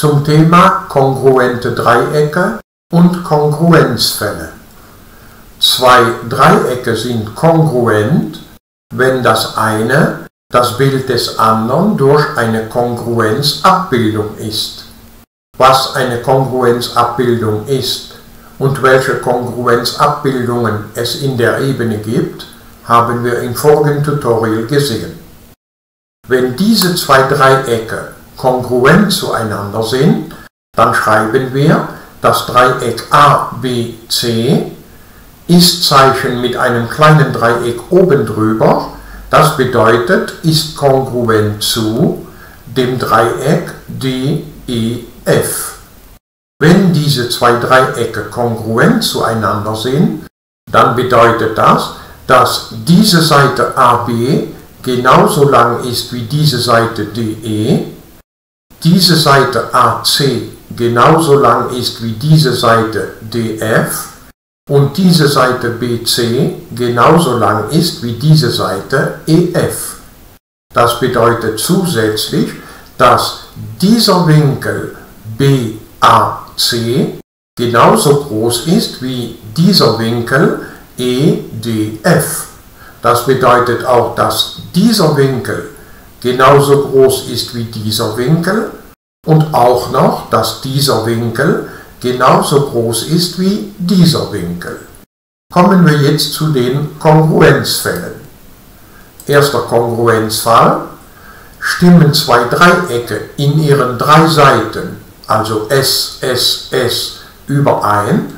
zum Thema kongruente Dreiecke und Kongruenzfälle. Zwei Dreiecke sind kongruent, wenn das eine das Bild des anderen durch eine Kongruenzabbildung ist. Was eine Kongruenzabbildung ist und welche Kongruenzabbildungen es in der Ebene gibt, haben wir im vorigen Tutorial gesehen. Wenn diese zwei Dreiecke kongruent zueinander sind, dann schreiben wir das Dreieck ABC Ist-Zeichen mit einem kleinen Dreieck oben drüber. Das bedeutet, ist kongruent zu dem Dreieck DEF. Wenn diese zwei Dreiecke kongruent zueinander sind, dann bedeutet das, dass diese Seite AB genauso lang ist wie diese Seite DE, diese Seite AC genauso lang ist wie diese Seite DF und diese Seite BC genauso lang ist wie diese Seite EF. Das bedeutet zusätzlich, dass dieser Winkel BAC genauso groß ist wie dieser Winkel EDF. Das bedeutet auch, dass dieser Winkel genauso groß ist wie dieser Winkel und auch noch, dass dieser Winkel genauso groß ist wie dieser Winkel. Kommen wir jetzt zu den Kongruenzfällen. Erster Kongruenzfall. Stimmen zwei Dreiecke in ihren drei Seiten, also S, S, S, überein,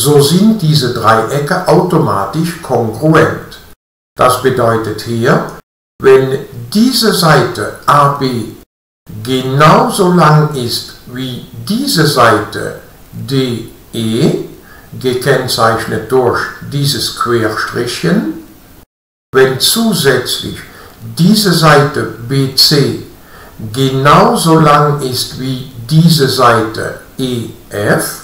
so sind diese Dreiecke automatisch kongruent. Das bedeutet hier, wenn diese Seite AB genauso lang ist wie diese Seite DE, gekennzeichnet durch dieses Querstrichchen, wenn zusätzlich diese Seite BC genauso lang ist wie diese Seite EF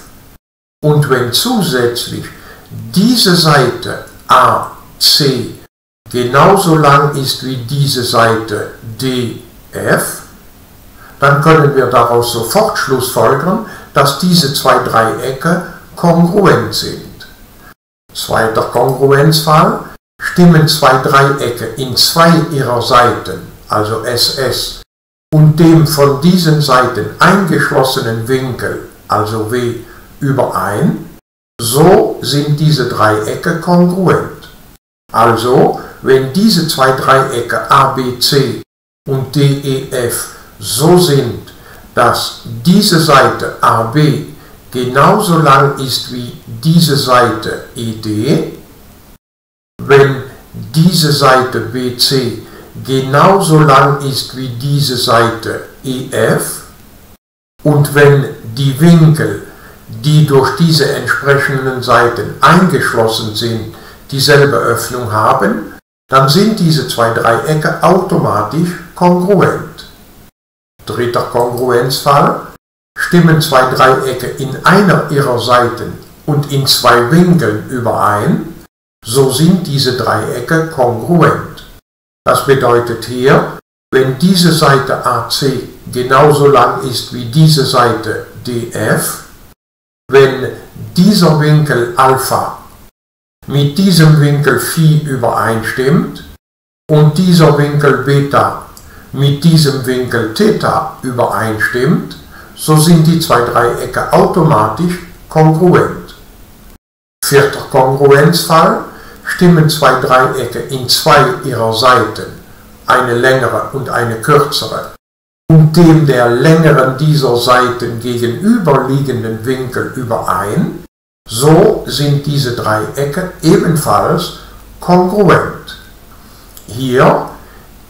und wenn zusätzlich diese Seite AC genauso lang ist wie diese Seite DF, dann können wir daraus sofort schlussfolgern, dass diese zwei Dreiecke kongruent sind. Zweiter Kongruenzfall, stimmen zwei Dreiecke in zwei ihrer Seiten, also SS, und dem von diesen Seiten eingeschlossenen Winkel, also W, überein, so sind diese Dreiecke kongruent. Also wenn diese zwei Dreiecke ABC und DEF so sind, dass diese Seite AB genauso lang ist wie diese Seite ED, wenn diese Seite BC genauso lang ist wie diese Seite EF und wenn die Winkel, die durch diese entsprechenden Seiten eingeschlossen sind, dieselbe Öffnung haben, dann sind diese zwei Dreiecke automatisch kongruent. Dritter Kongruenzfall. Stimmen zwei Dreiecke in einer ihrer Seiten und in zwei Winkeln überein, so sind diese Dreiecke kongruent. Das bedeutet hier, wenn diese Seite AC genauso lang ist wie diese Seite DF, wenn dieser Winkel Alpha mit diesem Winkel Phi übereinstimmt und dieser Winkel Beta mit diesem Winkel Theta übereinstimmt, so sind die zwei Dreiecke automatisch kongruent. Vierter Kongruenzfall stimmen zwei Dreiecke in zwei ihrer Seiten, eine längere und eine kürzere, und dem der längeren dieser Seiten gegenüberliegenden Winkel überein, so sind diese Dreiecke ebenfalls kongruent. Hier,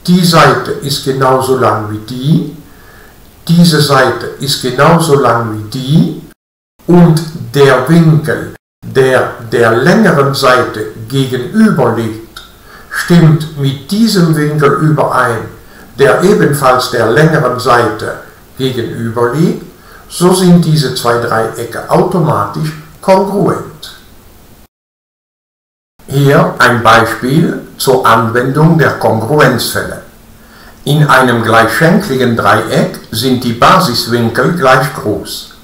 die Seite ist genauso lang wie die, diese Seite ist genauso lang wie die und der Winkel, der der längeren Seite gegenüber liegt, stimmt mit diesem Winkel überein, der ebenfalls der längeren Seite gegenüber liegt, so sind diese zwei Dreiecke automatisch kongruent. Hier ein Beispiel zur Anwendung der Kongruenzfälle. In einem gleichschenkligen Dreieck sind die Basiswinkel gleich groß.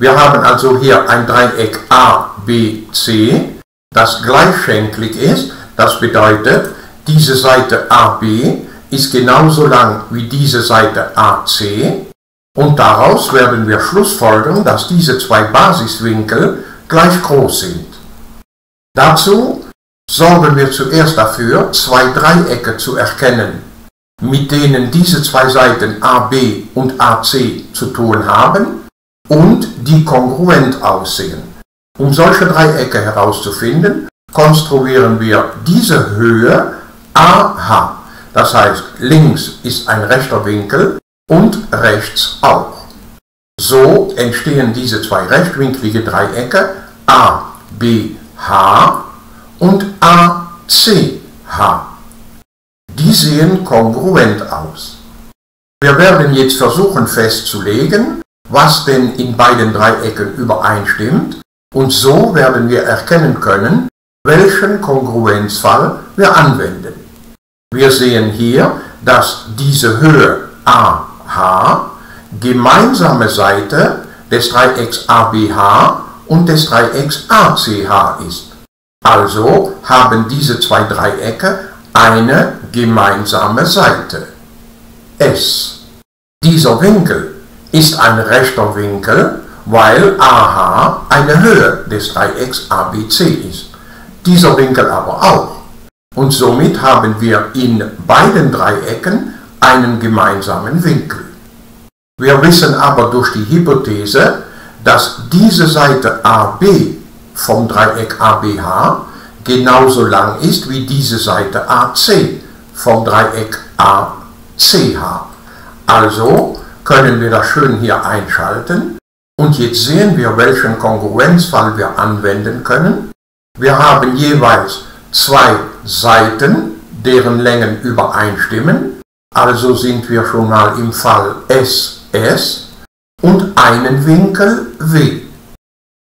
Wir haben also hier ein Dreieck ABC, das gleichschenklig ist. Das bedeutet, diese Seite AB ist genauso lang wie diese Seite AC und daraus werden wir schlussfolgern, dass diese zwei Basiswinkel gleich groß sind. Dazu sorgen wir zuerst dafür, zwei Dreiecke zu erkennen, mit denen diese zwei Seiten AB und AC zu tun haben und die kongruent aussehen. Um solche Dreiecke herauszufinden, konstruieren wir diese Höhe AH. Das heißt, links ist ein rechter Winkel und rechts auch. So entstehen diese zwei rechtwinklige Dreiecke ABH und ACH. Die sehen kongruent aus. Wir werden jetzt versuchen festzulegen, was denn in beiden Dreiecken übereinstimmt und so werden wir erkennen können, welchen Kongruenzfall wir anwenden. Wir sehen hier, dass diese Höhe AH gemeinsame Seite des Dreiecks ABH und des Dreiecks ACH ist. Also haben diese zwei Dreiecke eine gemeinsame Seite. S. Dieser Winkel ist ein rechter Winkel, weil AH eine Höhe des Dreiecks ABC ist. Dieser Winkel aber auch. Und somit haben wir in beiden Dreiecken einen gemeinsamen Winkel. Wir wissen aber durch die Hypothese, dass diese Seite AB vom Dreieck ABH genauso lang ist wie diese Seite AC vom Dreieck ACH. Also können wir das schön hier einschalten und jetzt sehen wir, welchen Kongruenzfall wir anwenden können. Wir haben jeweils zwei Seiten, deren Längen übereinstimmen, also sind wir schon mal im Fall SS und einen Winkel W.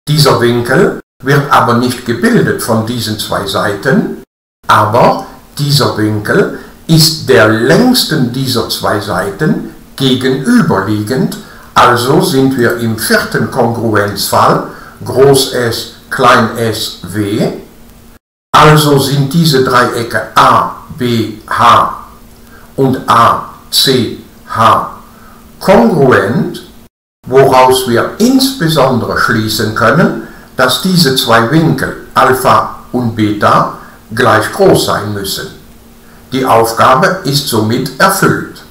Dieser Winkel wird aber nicht gebildet von diesen zwei Seiten, aber dieser Winkel ist der längsten dieser zwei Seiten gegenüberliegend, also sind wir im vierten Kongruenzfall, Groß S, Klein s, W, also sind diese Dreiecke A, B, H und A, C, H kongruent, woraus wir insbesondere schließen können, dass diese zwei Winkel Alpha und Beta gleich groß sein müssen. Die Aufgabe ist somit erfüllt.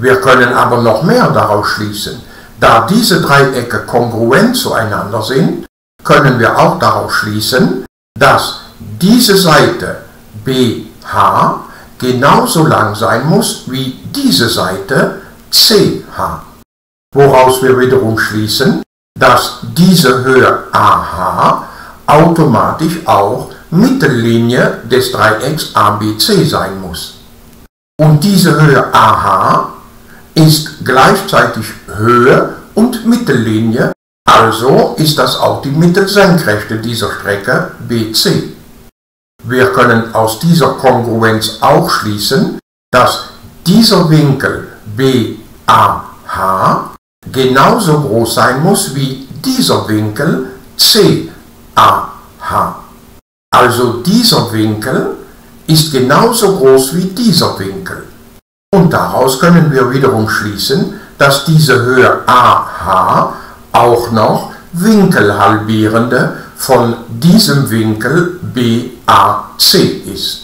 Wir können aber noch mehr daraus schließen. Da diese Dreiecke kongruent zueinander sind, können wir auch daraus schließen, dass diese Seite BH genauso lang sein muss wie diese Seite CH. Woraus wir wiederum schließen, dass diese Höhe AH automatisch auch Mittellinie des Dreiecks ABC sein muss. Und diese Höhe AH ist gleichzeitig Höhe und Mittellinie, also ist das auch die Mittelsenkrechte dieser Strecke BC. Wir können aus dieser Kongruenz auch schließen, dass dieser Winkel BAH genauso groß sein muss wie dieser Winkel CAH. Also dieser Winkel ist genauso groß wie dieser Winkel. Und daraus können wir wiederum schließen, dass diese Höhe AH auch noch Winkelhalbierende von diesem Winkel BAC ist.